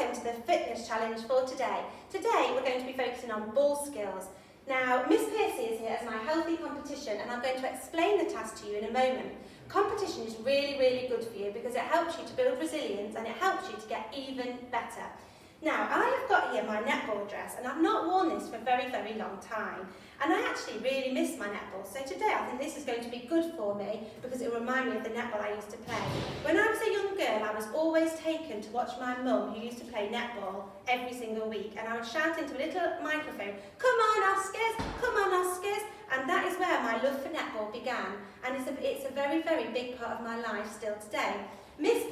welcome to the fitness challenge for today. Today we're going to be focusing on ball skills. Now Miss Piercy is here as my healthy competition and I'm going to explain the task to you in a moment. Competition is really really good for you because it helps you to build resilience and it helps you to get even better. Now, I have got here my netball dress and I've not worn this for a very, very long time. And I actually really miss my netball. So today I think this is going to be good for me because it will remind me of the netball I used to play. When I was a young girl, I was always taken to watch my mum who used to play netball every single week. And I would shout into a little microphone, come on Oscars, come on Oscars. And that is where my love for netball began. And it's a, it's a very, very big part of my life still today. Miss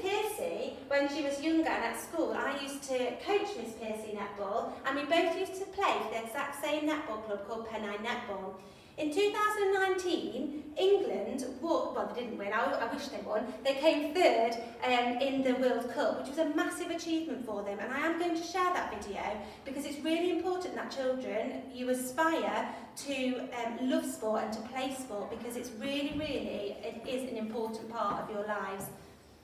when she was younger and at school, I used to coach Miss Piercy netball and we both used to play for the exact same netball club called Pennine Netball. In 2019, England, won, well they didn't win, I, I wish they won, they came third um, in the World Cup, which was a massive achievement for them and I am going to share that video because it's really important that children, you aspire to um, love sport and to play sport because it's really, really, it is an important part of your lives.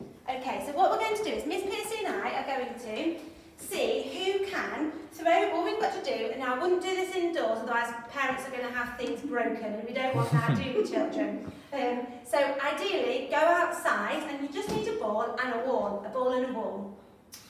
Okay, so what we're going to do is Miss Piercy and I are going to see who can throw, all we've got to do, and I wouldn't do this indoors, otherwise parents are going to have things broken, and we don't want that, do we, children? Um, so ideally, go outside, and you just need a ball and a wall, a ball and a wall.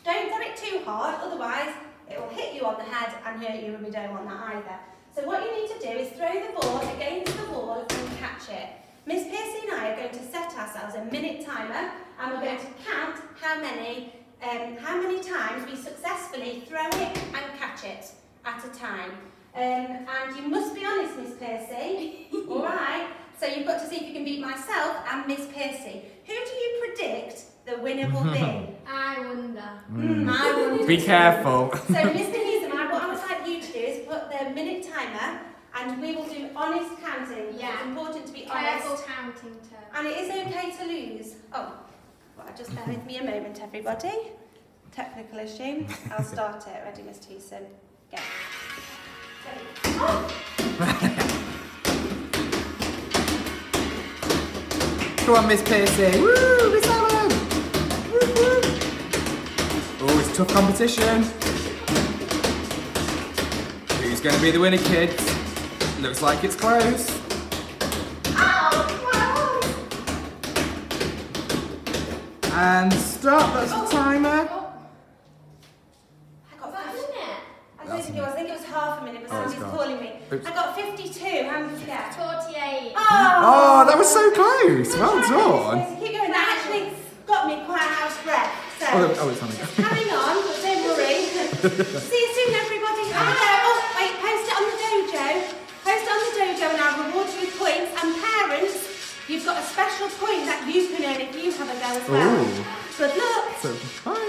Don't throw it too hard, otherwise it will hit you on the head and hurt you, and we don't want that either. So what you need to do is throw the ball against the wall and catch it. Miss Piercy and I are going to set ourselves a minute timer and we're going to count how many um, how many times we successfully throw it and catch it at a time. Um, and you must be honest, Miss Piercy. All right. So you've got to see if you can beat myself and Miss Piercy. Who do you predict the winner will be? I wonder. Mm, I wonder. Be careful. So, Mr. Hughes and I, what I would like you to do is put the minute timer and we will do honest counting. Yeah. It's important to be Careful honest. counting too. And it is okay to lose. Oh, well, just bear with me a moment, everybody. Technical issue. I'll start it. Ready, Miss Thiessen? Go. Oh! Come on, Miss Piercy. Woo, Miss Allen. Woo, woo. Oh, it's tough competition. Who's going to be the winner, kids? Looks like it's close. And stop. That's the timer. I got About a 50. minute. I don't think it was. I think it was half a minute, but Oh, it's calling me. Oops. I got 52. How many did you get? 48. Oh, oh that was so close. Well done. Keep going. That actually got me quite out of breath. So, Oh, oh, it's on again. carrying on, but don't worry. See you soon, everybody. Oh, got a special point that you can earn if you have a go as well. Ooh. Good luck. So, bye.